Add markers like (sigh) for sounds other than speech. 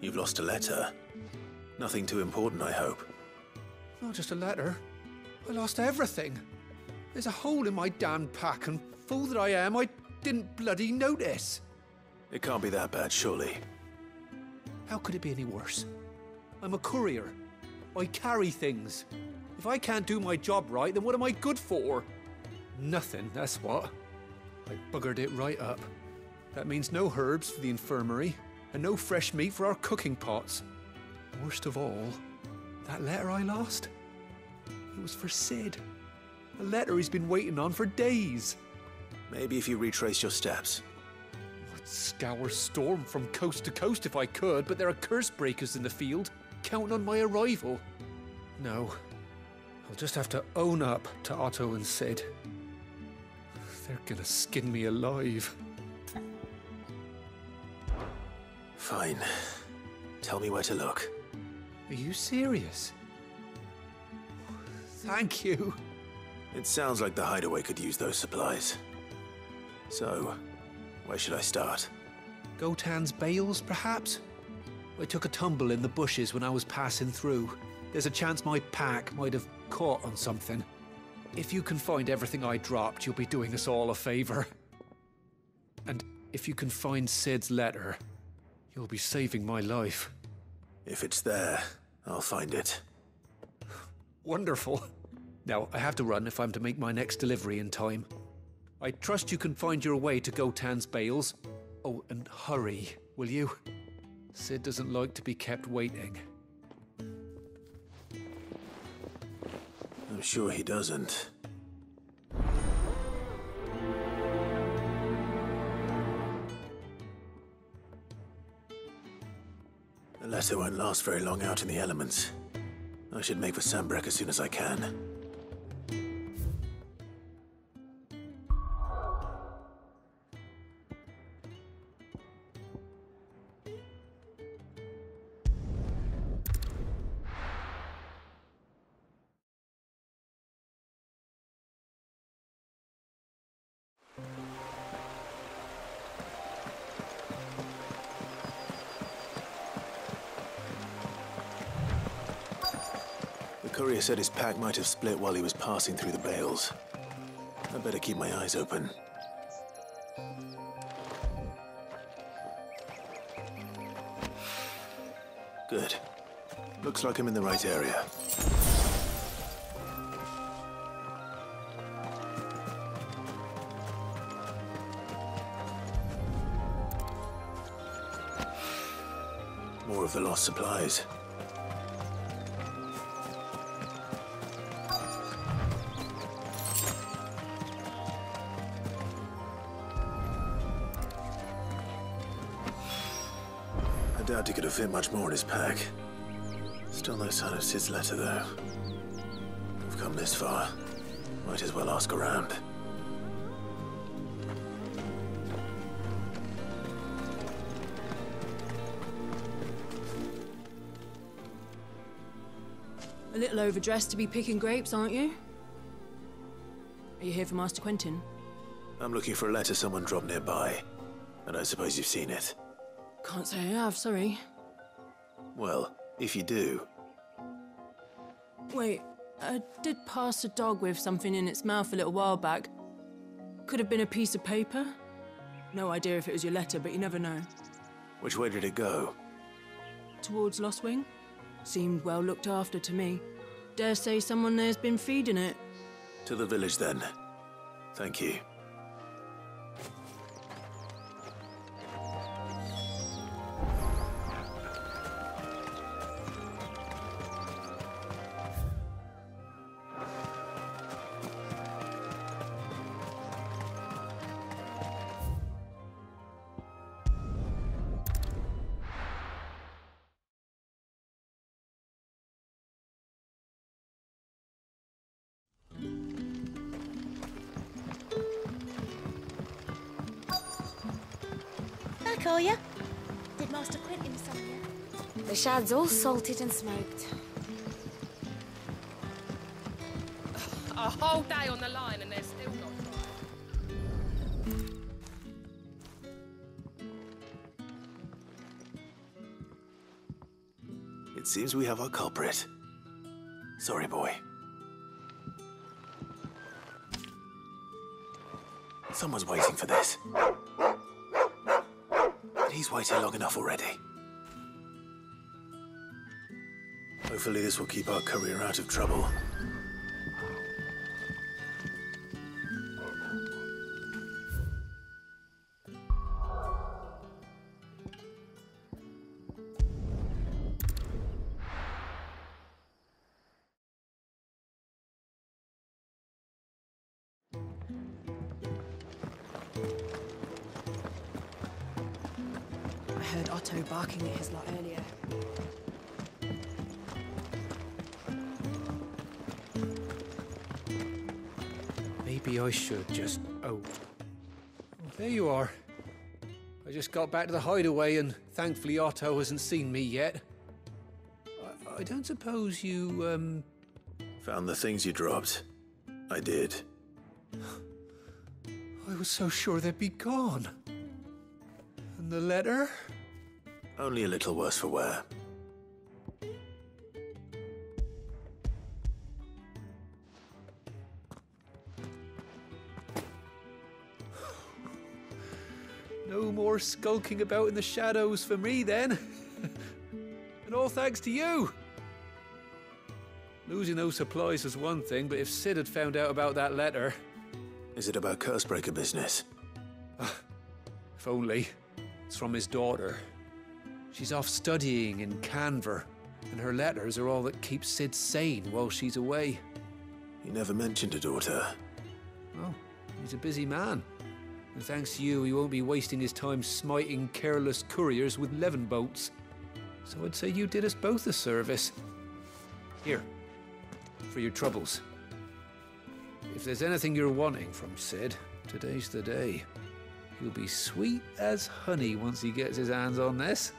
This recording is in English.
You've lost a letter. Nothing too important, I hope. Not just a letter. I lost everything. There's a hole in my damn pack, and fool that I am, I didn't bloody notice. It can't be that bad, surely. How could it be any worse? I'm a courier. I carry things. If I can't do my job right, then what am I good for? Nothing, that's what. I buggered it right up. That means no herbs for the infirmary, and no fresh meat for our cooking pots. Worst of all, that letter I lost? It was for Cid. A letter he's been waiting on for days. Maybe if you retrace your steps. I'd scour Storm from coast to coast if I could, but there are curse breakers in the field, counting on my arrival. No, I'll just have to own up to Otto and Cid. They're gonna skin me alive. Fine. Tell me where to look. Are you serious? Thank you. It sounds like the hideaway could use those supplies. So, where should I start? Gotan's bales, perhaps? I took a tumble in the bushes when I was passing through. There's a chance my pack might have caught on something. If you can find everything I dropped, you'll be doing us all a favor. And if you can find Cid's letter, you'll be saving my life. If it's there, I'll find it. Wonderful. Now, I have to run if I'm to make my next delivery in time. I trust you can find your way to Gotan's bales. Oh, and hurry, will you? Cid doesn't like to be kept waiting. I'm sure he doesn't. Letter won't last very long out in the elements. I should make for Sanbreque as soon as I can. Courier said his pack might have split while he was passing through the bales. I better keep my eyes open. Good. Looks like I'm in the right area. More of the lost supplies. Doubt he could have fit much more in his pack. Still no sign of Cid's letter, though. I've come this far. Might as well ask around. A little overdressed to be picking grapes, aren't you? Are you here for Master Quentin? I'm looking for a letter someone dropped nearby. And I suppose you've seen it. Can't say I have, sorry. Well, if you do, Wait, I did pass a dog with something in its mouth a little while back. Could have been a piece of paper. No idea if it was your letter, but you never know. which way did it go? Towards Lostwing? Seemed well looked after to me. Dare say someone there's been feeding it. To the village, then. Thank you. Back, are ya? Did Master Quentin summon you? The shad's all salted and smoked. A whole day on the line and they're still not dry. It seems we have our culprit. Sorry, boy. Someone's waiting for this. He's waited long enough already. Hopefully this will keep our courier out of trouble. Heard Otto barking at his lot earlier. Maybe I should just. Oh. oh. There you are. I just got back to the hideaway, and thankfully Otto hasn't seen me yet. I, I don't suppose you, um. Found the things you dropped. I did. I was so sure they'd be gone. And the letter? Only a little worse for wear. (sighs) No more skulking about in the shadows for me then. (laughs) and all thanks to you. Losing those supplies was one thing, but if Cid had found out about that letter, Is it about Cursebreaker business? (sighs) if only. It's from his daughter. She's off studying in Kanver, and her letters are all that keep Cid sane while she's away. He never mentioned a daughter. Oh, he's a busy man. And thanks to you, he won't be wasting his time smiting careless couriers with levin bolts. So I'd say you did us both a service. Here, for your troubles. If there's anything you're wanting from Cid, today's the day. He'll be sweet as honey once he gets his hands on this.